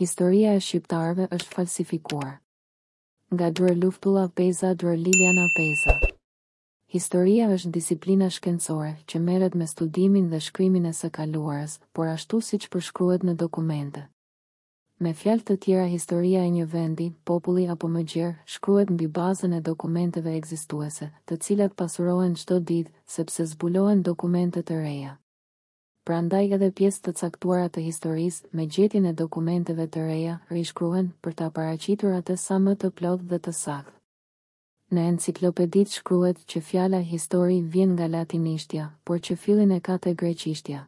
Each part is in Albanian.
Historia e shqiptarëve është falsifikuar. Nga Dr. Luftulla Peza Dr. Liliana Peza Historia është disiplina shkencore që merret me studimin dhe shkrimin e së kaluarës, por ashtu siç përshkruhet në dokumente. Me fjalë të tjera historia e një vendi, populli apo më gjerë, shkruhet mbi bazën e dokumenteve ekzistuese, të cilat pasurohen çdo ditë, sepse zbulohen dokumente të reja. Prandaj edhe pjesë të caktuara të historisë, me gjetjen e dokumenteve të reja, rishkruhen, për ta paraqitur atë sa më të plotë dhe të saktë. Në enciklopeditë shkruhet që fjala histori vjen nga latinishtja, por që fillin e ka te greqishtja.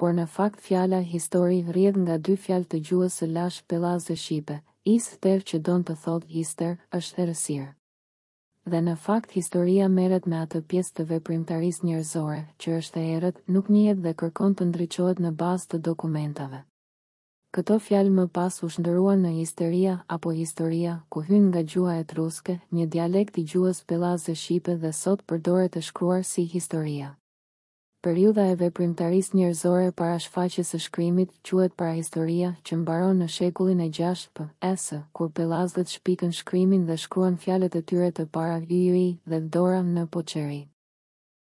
Por në fakt fjala histori rrjedh nga dy fjalë të gjuhës së lashtë pellazge shqipe, is ter që don të thotë hister, është errësirë. Dhe në fakt historia merret me atë pjesë të veprimtarisë njerëzore, që është e errët, nuk njihet dhe kërkon të ndriçohet në bazë të dokumentave. Këto fjalë më pas u shndërruan në Histeria apo Historia, ku hyn nga gjuha etruske, një dialekt i gjuhës pellazge shqipe dhe sot përdoret e shkruar si Historia. Periudha e veprimtarisë njerëzore para shfaqjes së shkrimit quhet Parahistoria, që mbaron në shekullin e gjashtë PS, kur pellazgët shpikën shkrimin dhe shkruan fjalët e tyre të para YY dhe Dora në poçeri.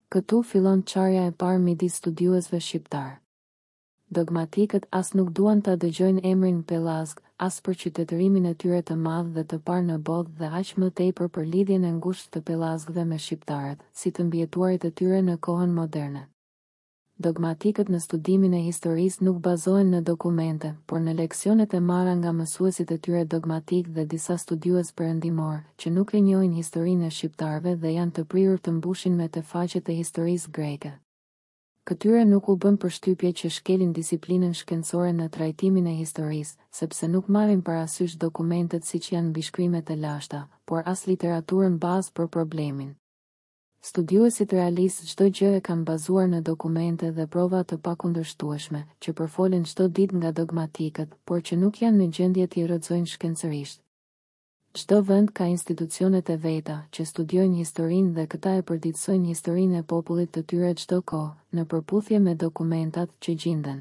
Këtu fillon çarja e parë midis studiuesve shqiptarë. Dogmatikët as nuk duan ta dëgjojnë emrin Pellazg, as për qytetërimin e tyre të madh dhe të parë në botë dhe aq më tepër për lidhjen e ngushtë të Pellazgëve me shqiptarët, si të mbijetuarit e tyre në kohën moderne. Dogmatikët në studimin e historisë nuk bazohen në dokumente, por në leksionet e marra nga mësuesit e tyre dogmatikë dhe disa studiues perëndimorë, që nuk e njohin historinë e shqiptarëve dhe janë të prirur të mbushin me te faqet e historisë greke. Këtyre nuk u bën përshtypje që shkelin disiplinën shkencore në trajtimin e historisë, sepse nuk marrin parasysh dokumentet siç janë mbishkrimet e lashta, por as literaturën bazë për problemin. Studiuesit realistë çdo gjë e kanë bazuar në dokumente dhe prova të pakundërshtueshme, që përfolen çdo ditë nga dogmatikët, por që nuk janë në gjendje t'i rrëzojnë shkencërisht. Çdo vend ka institucionet e veta, që studiojnë historinë dhe këta e përditësojnë historinë e popullit të tyre çdo kohë, në përputhje me dokumentat, që gjinden.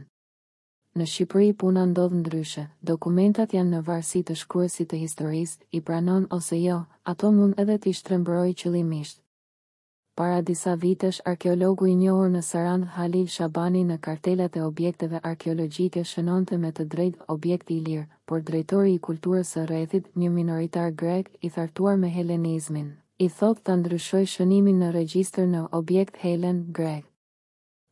Në Shqipëri puna ndodh ndryshe, dokumentat janë në varësi të shkruesit të historisë, i pranon ose jo, ato mund edhe t'i shtrembërojë qëllimisht. Para disa vitesh, arkeologu i njohur në Sarandë, Halil Shabani në kartelat e objekteve arkeologjike shënonte me të drejtë objekt ilir, por drejtori i kulturës së rrethit, një minoritar grek, i thartuar me helenizmin, i thotë ta ndryshojë shënimin në regjistër në objekt helen, grek.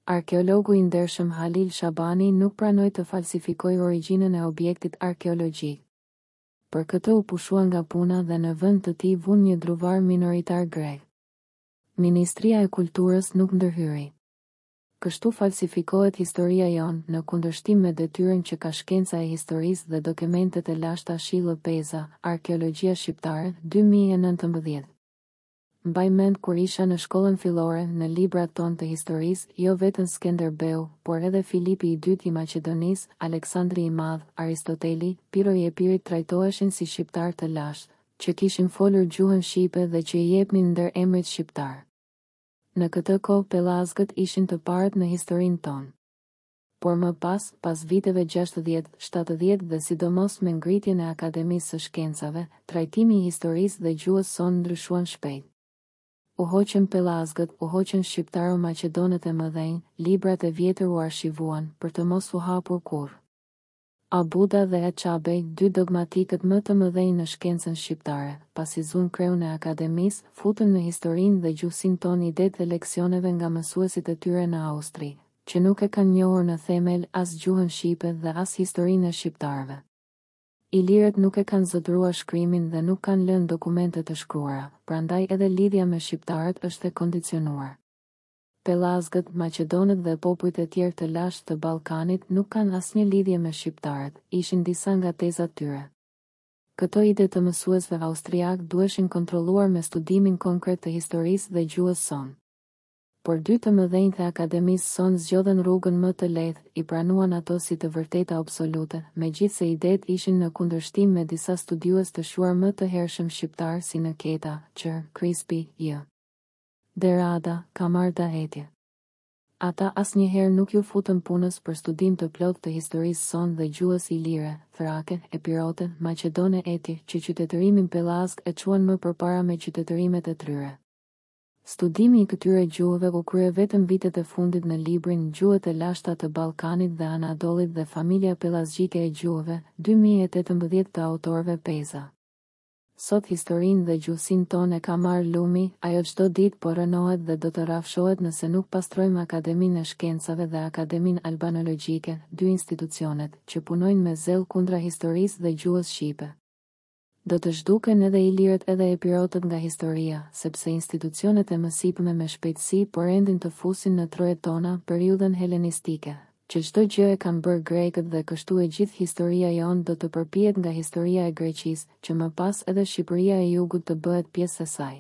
Arkeologu i ndershëm Halil Shabani nuk pranoi të falsifikojë origjinën e objektit arkeologjik. Për këtë u pushua nga puna dhe në vend të tij vunë një druvar minoritar grek. Ministria e Kulturës nuk ndërhyri. Kështu falsifikohet historia jonë, në kundërshtim me detyrën që ka shkenca e historisë dhe dokumentet e lashta shih L. Peza, Arkeologjia Shqiptare, dy mijë e nëntëmbëdhjetë. Mbaj mend kur isha në shkollën fillore, në librat tonë të historisë, jo vetëm Skënderbeu, por edhe Filipi i Dytë i Maqedonisë, Aleksandri i Madh, Aristoteli, Pirro i Epirit trajtoheshin si shqiptarë të lashtë, që kishin folur gjuhën shqipe dhe që i jepnin nder emrit shqiptar. Në këtë kohë pellazgët ishin të parët në historinë tonë. por më pas, pas viteve gjashtëdhjetë, shtatëdhjetë dhe sidomos me ngritjen e Akademisë së Shkencave, trajtimi i historisë dhe gjuhës sonë ndryshuan shpejt. U hoqën pellazgët, u hoqën shqiptaro-maqedonët e mëdhenj, librat e vjetër u arshivuan, për të mos u hapur kurrë. A. Buda dhe E. Çabej, dy dogmatikët më të mëdhenj në shkencën shqiptare, pasi zunë kreun e Akademisë, futën në historinë dhe gjuhësinë tonë idetë e leksioneve nga mësuesit e tyre në Austri, që nuk e kanë njohur në themel as gjuhën shqipe dhe as historinë e shqiptarëve. Ilirët nuk e kanë zotëruar shkrimin dhe nuk kanë lënë dokumente të shkruara, prandaj edhe lidhja me shqiptarët është e kondicionuar. Pellazgët, Maqedonët dhe popujt e tjerë të lashtë të Ballkanit nuk kanë asnjë lidhje me shqiptarët, ishin disa nga tezat e tyre. Këto ide të mësuesve austriakë duheshin kontrolluar me studimin konkret të historisë dhe gjuhës sonë. Por dy të mëdhenjtë e Akademisë sonë zgjodhën rrugën më të lehtë, i pranuan ato si të vërteta absolute, megjithëse idetë ishin në kundërshtim me disa studiues të shquar më të hershëm shqiptarë si N. Keta, Qr. Krispi, J. De Rada, Kamarda etj. Ata asnjëherë nuk iu futën punës për studim të plotë të historisë sonë dhe gjuhës ilire, thrake, epirote, maqedone etj, që qytetërimin pellazg e çuan më përpara me qytetërimet e tyre. Studimi i këtyre gjuhëve u krye vetëm vitet e fundit në librin Gjuhët e lashta të Ballkanit dhe Anadollit dhe Familja pellazgjike e gjuhëve, dy mijë e tetëmbëdhjetë të autorëve Peza. Sot historinë dhe gjuhësinë tonë e ka marrë lumi, ajo çdo ditë po rrënohet dhe do të rrafshohet nëse nuk pastrojmë Akademinë e Shkencave dhe Akademinë Albanologjike, dy institucionet, që punojnë me zell kundra historisë dhe gjuhës shqipe. Do të zhduken edhe ilirët edhe epirotët nga historia, sepse institucionet e mësipme me shpejtësi po rendin të fusin në trojet tona periudhën helenistike, që çdo gjë e kanë bërë grekët dhe kështu e gjithë historia jonë do të përpijet nga historia e Greqisë, që më pas edhe Shqipëria e Jugut të bëhet pjesë e saj.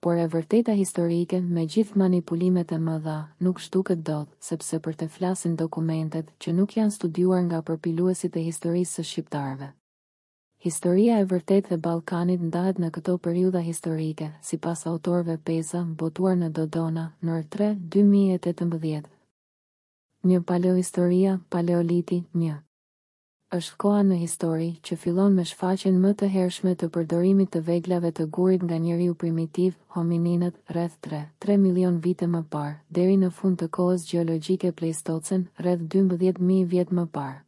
Por e vërteta historike, me gjithë manipulimet e mëdha, nuk zhduket dot, sepse për të flasin dokumentet, që nuk janë studiuar nga përpiluesit e historisë së shqiptarëve. Historia e vërtetë e Ballkanit ndahet në këto periudha historike, sipas autorëve Peza, botuar në Dodona, nr. Tre, dy mijë e tetëmbëdhjetë. Një Paleohistoria, Paleoliti, një. Është koha në histori, që fillon me shfaqjen më të hershme të përdorimit të veglave të gurit nga njeriu primitiv, homininët, rreth tre, tre milionë vite më parë, deri në fund të kohës gjeologjike Pleistocen, rreth dymbëdhjetë mijë vjet më parë.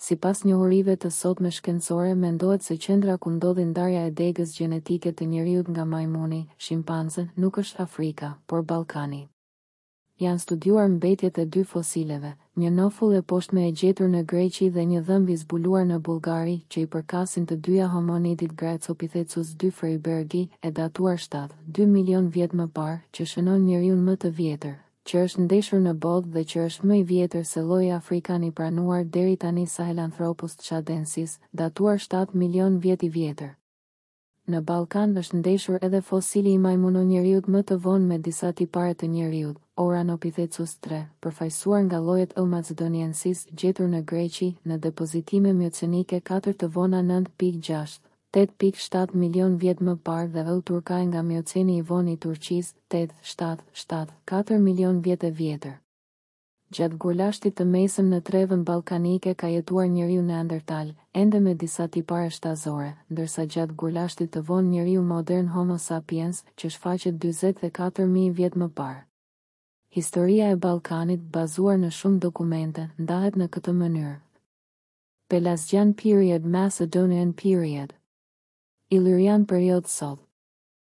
Sipas njohurive të sotme shkencore, mendohet se qendra ku ndodhi ndarja e degës gjenetike të njeriut nga majmuni, shimpanzën, nuk është Afrika, por Ballkani. Janë studiuar mbetjet e dy fosileve, një nofull e poshtme e gjetur në Greqi dhe një dhëmb i zbuluar në Bullgari, që i përkasin të dyja homonidit Graecopithecus dy freybergi, e datuar shtatë, dy milionë vjet më parë, që shënon njeriun më të vjetër, që është ndeshur në botë dhe që është më i vjetër se lloji afrikan i pranuar deri tani Sahelanthropus tschadensis, datuar shtatë milionë vjet i vjetër. Në Ballkan është ndeshur edhe fosili i majmunonjeriut më të vonë me disa tipare të njeriut, Oranopithecus tre, përfaqësuar nga llojet L. macedoniensis, gjetur në Greqi, në depozitime miocenike katër të vona nëntë pikë gjashtë, tetë pikë shtatë milionë vjet më parë dhe L. turcae nga Mioceni i Vonë i Turqisë, tetë, shtatë, shtatë, katër milionë vjet e vjetër. Gjatë gurlashtit të mesëm në trevën ballkanike ka jetuar njeriu neandertal, ende me disa tipare shtazore, ndërsa gjatë gurlashtit të vonë njeriu modern Homo sapiens, që shfaqet dyzet e katër mijë vjet më parë. Historia e Ballkanit, bazuar në shumë dokumente, ndahet në këtë mënyrë. Pelasgian Period Macedonian Period Illyrian Period Sot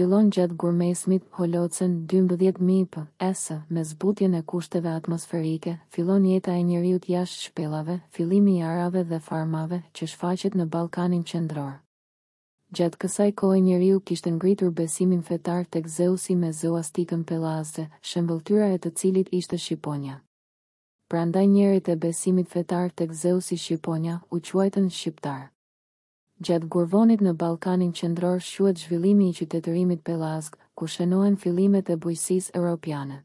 fillon gjatë gurmesmit Holocen dymbëdhjetë MIP, ES, me zbutjen e kushteve atmosferike, fillon jeta e njeriut jashtë shpellave, fillimi i arave dhe farmave, që shfaqet në Ballkanin Qendror. Gjatë kësaj kohe njeriu kishte ngritur besimin fetar tek Zeusi me Zeuastikën Pellazge, shembëlltyra e të cilit ishte shqiponja. Prandaj njerëzit e besimit fetar tek Zeusi shqiponja, u quajtën shqiptarë. Gjatë gurvonit në Ballkanin Qendror shquhet zhvillimi i qytetërimit pellazg, ku shënohen fillimet e bujqësisë europiane.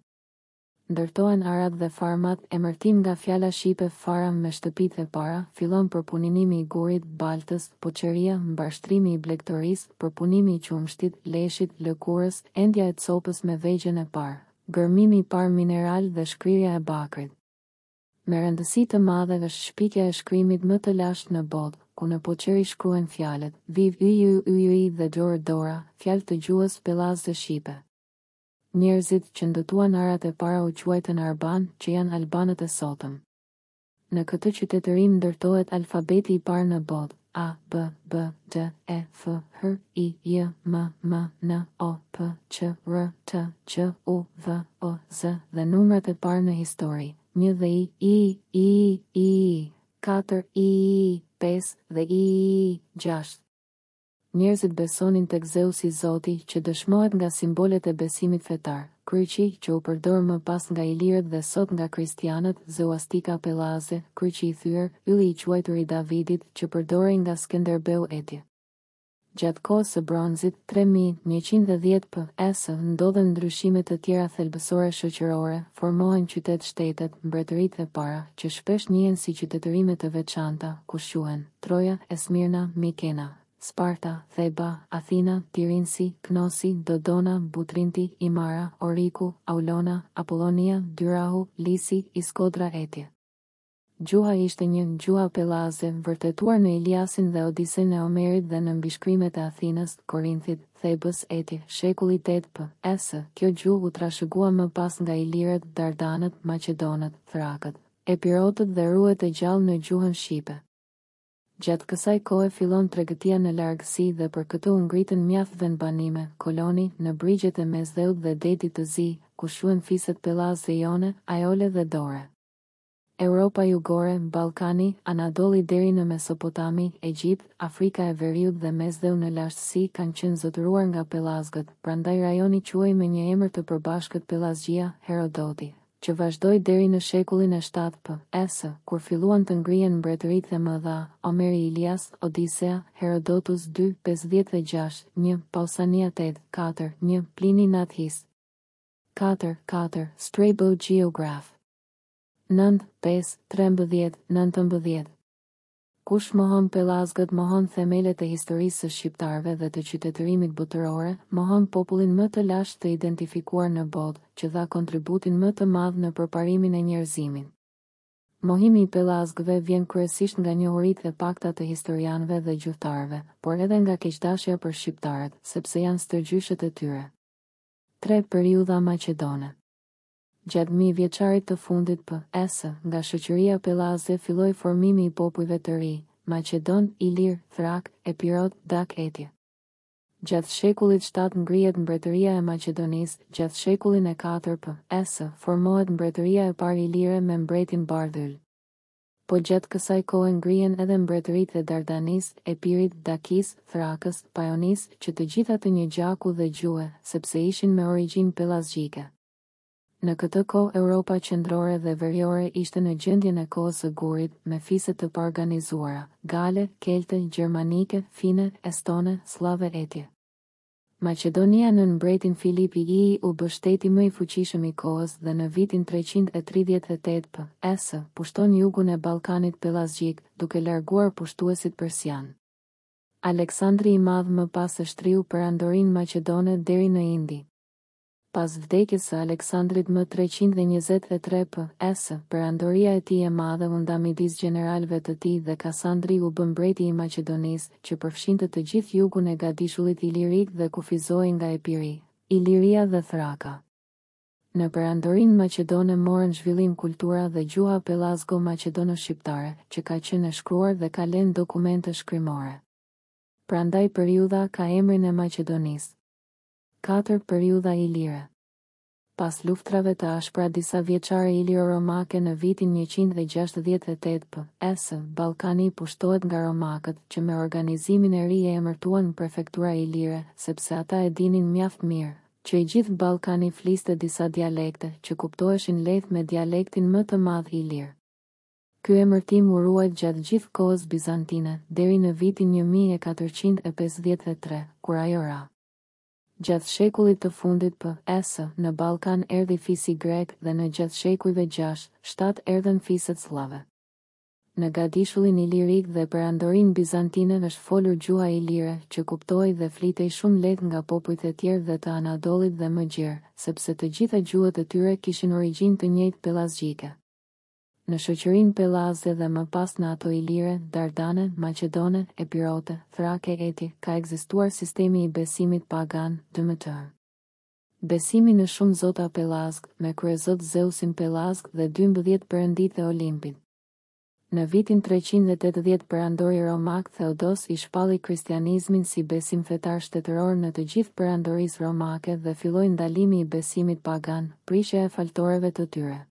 Ndërtohen arat dhe farmat, emërtim nga fjala shqipe fara me shtëpitë e para, fillon përpuninimi i gurit, baltës, poçeria, mbarshtrimi i blegtorisë, përpunimi i qumështit, leshit, lëkurës, endja e copës me vegjën e parë, gërmimi i parë mineral dhe shkrirja e bakrit. Me rëndësi të madhe është shpikja e shkrimit më të lashtë në botë, ku në poçeri shkruhen fjalët, viv yju yji dhe dorë dora, fjalë të gjuhës pellazge shqipe. Njerëzit, që ndërtuan arat e para u quajtën arbanë, që janë albanët e sotëm. Në këtë qytetërim ndërtohet alfabeti i parë në botë. A B B D E F H I J M M N O P Q R T Q U V O Z dhe numrat e parë në histori, një dhe i i i i i katër i i i pesë dhe i i i gjashtë. Njerëzit besonin tek Zeusi zoti që dëshmohet nga simbolet e besimit fetar. Kryqi, që u përdor më pas nga ilirët dhe sot nga kristianët, Zeuastika Pellazge, kryqi i thyer, ylli i quajtur i Davidit, që përdorej nga Skenderbeu etj. Gjatë kohës së bronzit, tre mijë e njëqind e dhjetë PS, ndodhen ndryshime të tjera thelbësore shoqërore, formohen qytet-shtetet, mbretëritë e para, që shpesh njihen si qytetërime të veçanta, ku shquhen, Troja, Esmirna, Mikena, Sparta, Theba, Athina, Tirinsi, Knosi, Dodona, Butrinti, Imara, Oriku, Aulona, Apollonia, Dyrahu, Lisi, Iskodra etj. Gjuha ishte një gjuha pellazge, vërtetuar në Iliasin dhe Odisenë e Homerit dhe në mbishkrimet e Athinës, Korinthit, Thebës etj. Shekulli tetë PS. Kjo gjuhë u trashëgua më pas nga Ilirët, Dardanët, Maqedonët, Thrakët, Epirotët dhe ruhet e gjallë në gjuhën shqipe. Gjatë kësaj kohe fillon tregëtia në largësi dhe për këtë u ngritën mjaft vendbanime, koloni, në brigjet e Mesdheut dhe Detit të Zi, ku shquhen fiset Pellazge Jone, Ajole dhe Dore. Europa Jugore, Ballkani, Anadolli deri në Mesopotami, Egjipt, Afrika e Veriut dhe Mesdheu në lashtësi kanë qenë zotëruar nga Pellazgët, prandaj rajoni quhej me një emër të përbashkët Pellazgjia, Herodoti. që vazhdoi deri në shekullin e shtatë PS, kur filluan të ngrihen mbretëritë e mëdha, Omeri Ilias, Odisea, Herodotus dy, pesëdhjetë e gjashtë, një, Pausania tetë, katër, një, Plini Nathis, katër, katër, Strabo Geograph. Nëntë, pesë, trembëdhjetë, nëntëmbëdhjetë. Kush mohon pellazgët mohon themelet e historisë së shqiptarëve dhe të qytetërimit botërore, mohon popullin më të lashtë të identifikuar në botë, që dha kontributin më të madh në përparimin e njerëzimit. Mohimi i pellazgëve vjen kryesisht nga njohuritë e pakta të historianëve dhe gjuhëtarëve, por edhe nga keqdashja për shqiptarët, sepse janë stërgjyshët e tyre. Tre, Periudha maqedone. Gjatë mijëvjeçarit të fundit PS, nga shoqëria pellazge filloi formimi i popujve të ri, maqedonë, ilirë, thrakë, epirotë, dakë etj. Gjatë shekullit shtatë ngrihet mbretëria e Maqedonisë, gjatë shekullin e katër PS, formohet mbretëria e parë ilire me mbretin Bardhyl. Po gjatë kësaj kohe ngrihen edhe mbretëritë e Dardanisë, Epirit, Dakisë, Thrakës, Pajonisë, që të gjitha të një gjaku dhe gjuhe, sepse ishin me origjinë pellazgjike. Në këtë kohë Europa qendrore dhe veriore ishte në gjendjen e kohës së gurit, me fise të paorganizuara, gale, kelte, gjermanike, fine, estone, sllave etj. Maqedonia nën mbretin Filipi I u bë shteti më i fuqishëm i kohës dhe në vitin treqind e tridhjetë e tetë PS. pushton jugun e Ballkanit Pellazgjik, duke larguar pushtuesit persianë. Aleksandri i Madh më pas e shtriu perandorinë maqedone deri në Indi. Pas vdekjes së Aleksandrit më treqind e njëzet e tre PS, perandoria e tij e madhe u nda midis gjeneralëve të tij dhe Kasandri u bë mbreti i Maqedonisë, që përfshinte të gjithë jugun e Gadishullit Ilirik dhe kufizohej nga Epiri, Iliria dhe Thraka. Në Perandorinë Maqedone morën zhvillim kultura dhe gjuha pellazgo-maqedono-shqiptare, që ka qenë e shkruar dhe ka lenë dokumente shkrimore. Prandaj periudha ka emrin e Maqedonisë. Katër periudha ilire Pas luftërave të ashpra disavjeçare iliro-romake në vitin njëqind e gjashtëdhjetë e tetë PS, Ballkani pushtohet nga romakët, që me organizimin e ri e emërtuan prefektura ilire, sepse ata e dinin mjaft mirë, që i gjithë Ballkani fliste disa dialekte, që kuptoheshin lehtë me dialektin më të madh ilir. Ky emërtim u ruajt gjatë gjithë kohës bizantine, deri në vitin një mijë e katërqind e pesëdhjetë e tre, kur ajo ra. Gjatë shekullit të fundit PS. në Ballkan erdhi fisi grek dhe në gjatë shekujve gjashtë, shtatë erdhën fiset sllave. Në Gadishullin Ilirik dhe Perandorinë Bizantine është folur gjuha ilire, që kuptohej dhe flitej shumë lehtë nga popujt e tjerë dhe të Anadollit dhe më gjerë, sepse të gjitha gjuhët e tyre kishin origjinë të njëjtë pellazgjike. në shoqërinë pellazge dhe më pas në ato ilire, dardane, maqedone, epirote, thrake etj, ka ekzistuar sistemi i besimit pagan, dmtë. Besimi në shumë zota pellazgë, me kryezot Zeusin pellazg dhe dymbëdhjetë perënditë e Olimpit. Në vitin treqind e tetëdhjetë perandori romak Theodosi shpalli kristianizmin si besim fetar shtetëror në të gjithë perandorisë romake dhe filloi ndalimi i besimit pagan, prishja e faltoreve të tyre.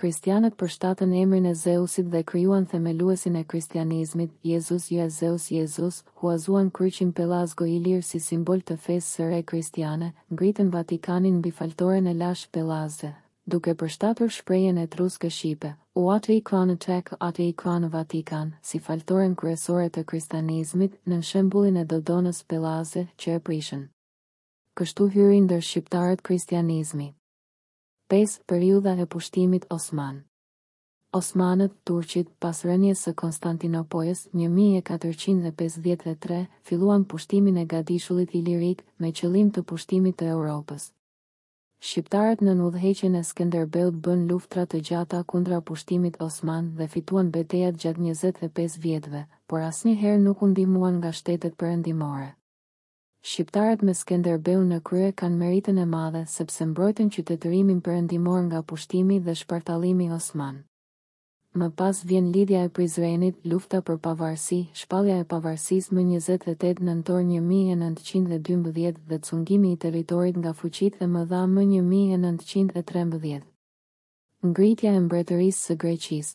Kristianët përshtatën emrin e Zeusit dhe krijuan themeluesin e kristianizmit, Jezus je Zeus Jezus, huazuan kryqin pellazgo-ilir si simbol të fesë së re kristiane, ngritën Vatikanin mbi faltoren e lashtë pellazge, duke përshtatur shprehjen etruske shqipe, u atë i kran tek atë i kran Vatikan, si faltoren kryesore të kristianizmit, nën shembullin e Dodonës pellazge, që e prishën. Kështu hyri ndër shqiptarët kristianizmi. Pesë, Periudha e pushtimit osman Osmanët, turqit, pas rënies së Konstantinopojës, një mijë e katërqind e pesëdhjetë e tre, filluan pushtimin e gadishullit ilirik, me qëllim të pushtimit të Europës. Shqiptarët nën udhëheqjen e Skenderbeut bënë luftëra të gjata kundra pushtimit osman dhe fituan betejat gjatë njëzet e pesë vjetëve, por asnjëherë nuk u ndihmuan nga shtetet perëndimore. Shqiptarët me Skenderbeun në krye kanë meritën e madhe sepse mbrojtën qytetërimin perëndimor nga pushtimi dhe shpartallimi osman. Më pas vjen Lidhja e Prizrenit, lufta për pavarësi, shpallja e pavarësisë më njëzet e tetë nëntor një mijë e nëntëqind e dymbëdhjetë dhe cungimi i territorit nga fuqitë e mëdha më një mijë e nëntëqind e trembëdhjetë. Ngritja e Mbretërisë së Greqisë.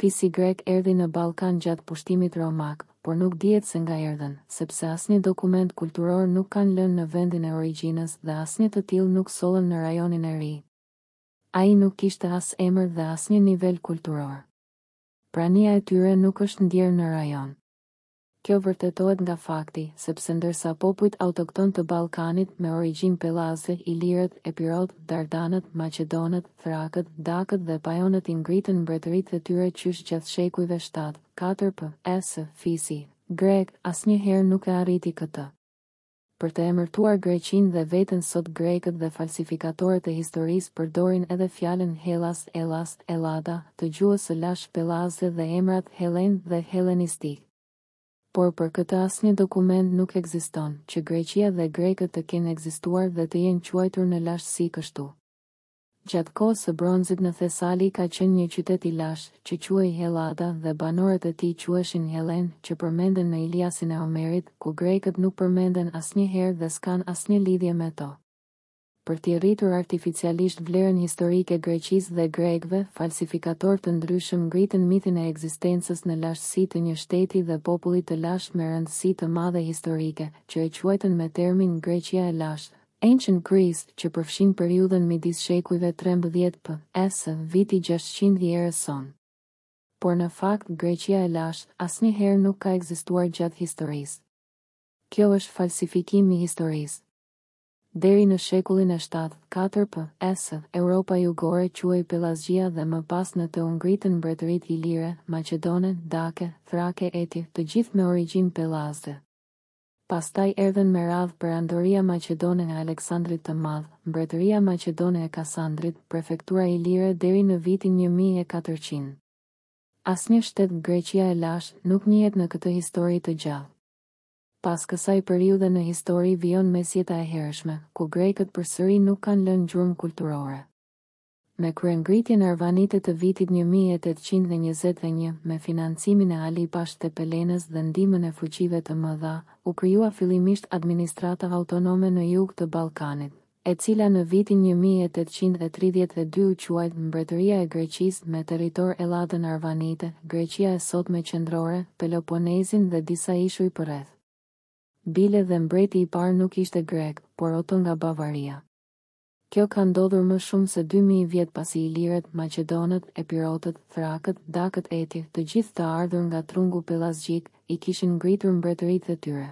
Fisi grek erdhi në Ballkan gjatë pushtimit romak, por nuk dihet se nga erdhën, sepse asnjë dokument kulturor nuk kanë lënë në vendin e origjinës dhe asnjë të tillë nuk sollën në rajonin e ri. Ai nuk kishte as emër dhe asnjë nivel kulturor. Prania e tyre nuk është ndjerë në rajon. Kjo vërtetohet nga fakti, sepse ndërsa popujt autoktonë të Ballkanit me origjinë pellazge, ilirët, epirot, dardanët, maqedonët, thrakët, dakët dhe pajonët i ngritën mbretëritë e tyre qysh gjatë shekujve shtatë, katër PS. fisi grek, asnjëherë nuk e arriti këtë. Për të emërtuar Greqinë dhe veten sot grekët dhe falsifikatorët e historisë përdorin edhe fjalën Hellas, Ellas, Ellada, të gjuhës së lashtë pellazge dhe emrat Helen dhe Helenistik. Por për këtë asnjë dokument nuk ekziston, që Greqia dhe grekët të kenë ekzistuar dhe të jenë quajtur në lashtësi kështu. Gjatë kohës së bronzit në Thesali ka qenë një qytet i lashtë, që quhej Hellada dhe banorët e tij quheshin Hellenë, që përmenden në Iliasin e Homerit, ku grekët nuk përmenden asnjëherë dhe s'kanë asnjë lidhje me to. Për t'i rritur artificialisht vlerën historike Greqisë dhe grekëve, falsifikatorë të ndryshëm ngritën mitin e ekzistencës në lashtësi të një shteti dhe populli të lashtë me rëndësi të madhe historike, që e quajtën me termin Greqia e Lashtë. Ancient Greece, që përfshin periudhën midis shekujve trembëdhjetë PS, viti gjashtëqind erës sonë. Por në fakt, Greqia e lashtë, asnjëherë nuk ka ekzistuar gjatë historisë. Kjo është falsifikim i historisë. Deri në shekullin e shtatë, katër PS, Europa Jugore quhej Pellazgjia dhe më pas në të u ngritën mbretëritë ilire, maqedone, dake, thrake etj, të gjithë me origjinë pellazge. Pastaj erdhën me radhë Perandoria Maqedone e Aleksandrit të Madh, Mbretëria Maqedone e Kasandrit, Prefektura Ilire deri në vitin një mijë e katërqind. Asnjë shtet Greqia e lashtë nuk njihet në këtë histori të gjatë. Pas kësaj periudhe në histori vijon Mesjeta e Hershme, ku grekët përsëri nuk kanë lënë gjurmë kulturore. Me kryengritjen arvanite të vitit një mijë e tetëqind e njëzet e një, me financimin e Ali Pashë Tepelenës dhe ndihmën e fuqive të mëdha, u krijua fillimisht administrata autonome në jug të Ballkanit, e cila në vitin një mijë e tetëqind e tridhjetë e dy u quajt Mbretëria e Greqisë me territor Elladën Arvanite, Greqia e sotme qendrore, Peloponezin dhe disa ishuj përreth. Bile dhe mbreti i parë nuk ishte grek, por Oto nga Bavaria. Kjo ka ndodhur më shumë se dy mijë vjet pasi ilirët, maqedonët, epirotët, thrakët, dakët etj, të gjithë të ardhur nga trungu pellazgjik, i kishin ngritur mbretëritë e tyre.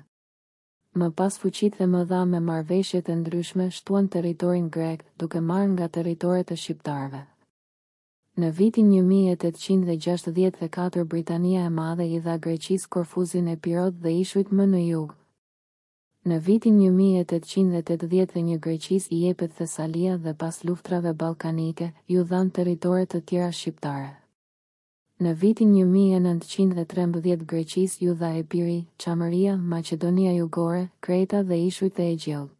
Më pas fuqitë e mëdha me marrëveshjet e ndryshme shtuan territorin grek, duke marrë nga territoret e shqiptarëve. Në vitin një mijë e tetëqind e gjashtëdhjetë e katër Britania e Madhe i dha Greqisë Korfuzin epirot dhe ishujt më në jug. Në vitin një mijë e tetëqind e tetëdhjetë e një Greqisë i jepet Thesalia dhe pas luftërave ballkanike, iu dhanë territore të tjera shqiptare. Në vitin një mijë e nëntëqind e trembëdhjetë Greqisë iu dha Epiri, Çamëria, Maqedonia Jugore, Kreta dhe ishujt e Egjeut.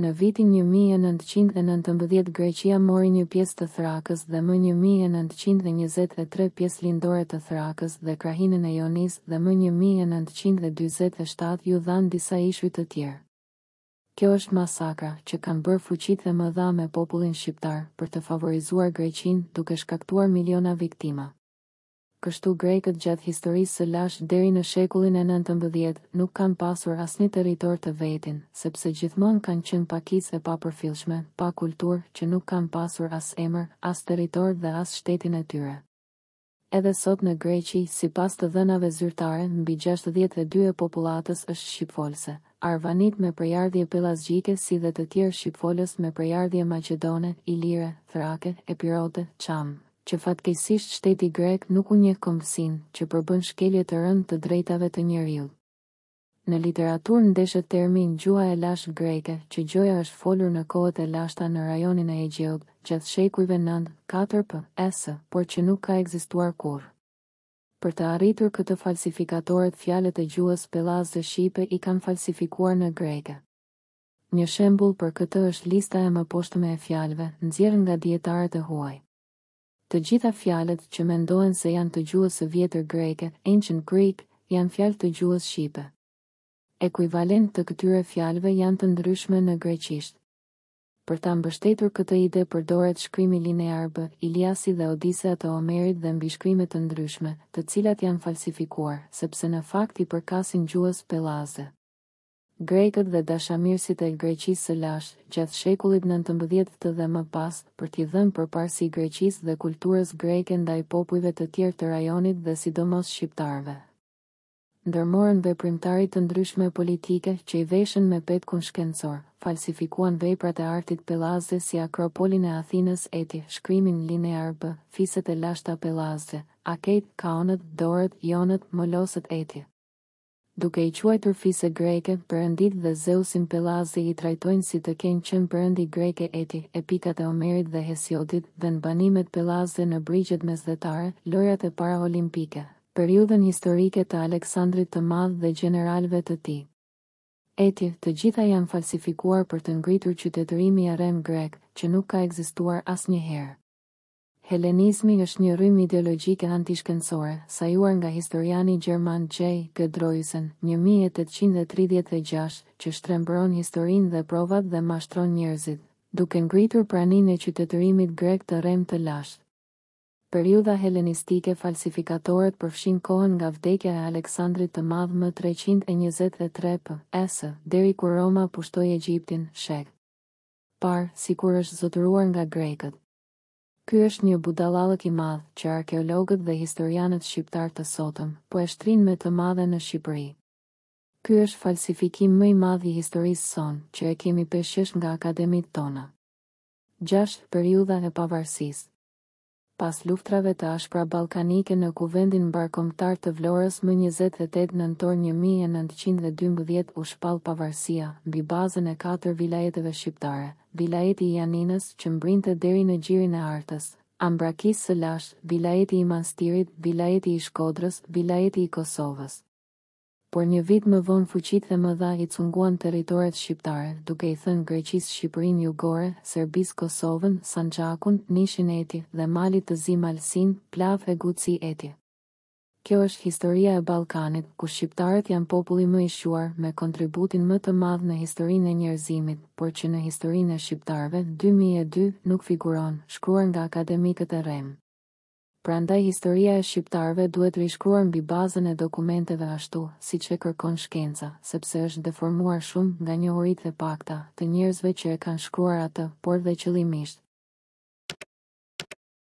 Në vitin një mijë e nëntëqind e nëntëmbëdhjetë Greqia mori një pjesë të Thrakës dhe më një mijë e nëntëqind e njëzet e tre pjesë lindore të Thrakës dhe krahinën e Jonisë dhe më një mijë e nëntëqind e dyzet e shtatë iu dhanë disa ishuj të tjerë. Kjo është masakra, që kanë bërë fuqitë e mëdha me popullin shqiptar, për të favorizuar Greqinë, duke shkaktuar miliona viktima. Kështu grekët gjatë historisë së lashtë deri në shekullin e nëntëmbëdhjetë nuk kanë pasur asnjë territor të vetin, sepse gjithmonë kanë qenë pakicë e papërfillshme, pa kulturë, që nuk kanë pasur as emër, as territor dhe as shtetin e tyre. Edhe sot në Greqi, sipas të dhënave zyrtare, mbi gjashtëdhjetë e dy e popullatës është shqipfolëse. Arvanitë me prejardhje pellazgjike si dhe të tjerë shqipfolës me prejardhje maqedone, ilire, thrake, epirote, çamë, që fatkeqësisht shteti grek nuk u njeh kombësinë, që përbën shkelje të rëndë të drejtave të njeriut. Në literaturë ndeshet termi gjuha e lashtë greke, që gjoja është folur në kohët e lashta në rajonin e Egjeut, gjatë shekujve nëntë, katër PS, por që nuk ka ekzistuar kurrë. Për të arritur këtë falsifikatorët fjalët e gjuhës pellazge dhe shqipe i kanë falsifikuar në greke. Një shembull për këtë është lista e mëposhtme e fjalëve, nxjerrë nga dijetarët e huaj. Të gjitha fjalët, që mendohen se janë të gjuhës së vjetër greke, ancient Greek, janë fjalë të gjuhës shqipe. Ekuivalentë të këtyre fjalëve janë të ndryshme në greqisht. Për ta mbështetur këtë ide përdoret shkrimi linear bë, Iliasi dhe Odisea të Homerit dhe mbishkrime të ndryshme, të cilat janë falsifikuar, sepse në fakt i përkasin gjuhës pellazge. Grekët dhe dashamirësit e Greqisë së lashtë, gjatë shekullit nëntëmbëdhjetë të dhe më pas, për t'i dhënë përparësi Greqisë dhe kulturës greke ndaj popujve të tjerë të rajonit dhe sidomos shqiptarëve, ndërmorën veprimtari të ndryshme politike që i veshën me petkun shkencor, falsifikuan veprat e artit pellazge si Akropolin e Athinës eti, shkrimin linear bë, fiset e lashta pellazge, Akejtë, Kaonët, Dorët, Jonët, Molosët eti. Duke i quajtur fise greke, perënditë dhe Zeusin pellazg i trajtojnë si të kenë qenë perëndi greke eti, epikat e Homerit dhe Hesiodit, dhe vendbanimet pellazge në brigjet mesdhetare, Lojërat e para olimpike, periudhën historike të Aleksandrit të Madh dhe gjeneralëve të tij. Eti, të gjitha janë falsifikuar për të ngritur qytetërimin e rremë grek, që nuk ka ekzistuar asnjëherë. Helenizmi është një rrymë ideologjike antishkencore, sajuar nga historiani gjerman J. G. Droysen, një mijë e tetëqind e tridhjetë e gjashtë, që shtrembëron historinë dhe provat dhe mashtron njerëzit, duke ngritur praninë e qytetërimit grek të rremë të lashtë. Periudha helenistike falsifikatorët përfshin kohën nga vdekja e Aleksandrit të Madh më treqind e njëzet e tre PS, deri kur Roma pushtoi Egjiptin, shek. Parë, sikur është zotëruar nga grekët. Ky është një budallallëk i madh që arkeologët dhe historianët shqiptarë të sotëm po e shtrinë me të madhe në Shqipëri. Ky është falsifikim më i madh i historisë sonë që e kemi peshqesh nga akademitë tona. Gjashtë, Periudha e Pavarësisë. Pas luftrave të ashpra ballkanike në Kuvendin Mbarëkombëtar të Vlorës më njëzet e tetë nëntor një mijë e nëntëqind e dymbëdhjetë u shpall pavarësia mbi bazën e katër vilajeteve shqiptare, vilajeti i Janinës që mbrinte deri në gjirin e Artës, Ambrakisë së lashtë, vilajeti i Manastirit, vilajeti i Shkodrës, vilajeti i Kosovës. Por një vit më vonë fuqitë e mëdha i cunguan territoret shqiptare, duke i dhënë Greqisë Shqipërinë Jugore, Serbisë Kosovën, Sanxhakun, Nishin etj, dhe Malit të Zi Malësinë, Plavë e Guci etj. Kjo është historia e Ballkanit, ku shqiptarët janë populli më i shquar, me kontributin më të madh në historinë e njerëzimit, por që në historinë e shqiptarëve, dy mijë e dy, nuk figuron, shkruar nga akademikët e rremë. Prandaj historia e shqiptarëve duhet rishkruar mbi bazën e dokumenteve ashtu, siç e kërkon shkenca, sepse është deformuar shumë, nga njohuritë e pakta, të njerëzve që e kanë shkruar atë, por dhe qëllimisht.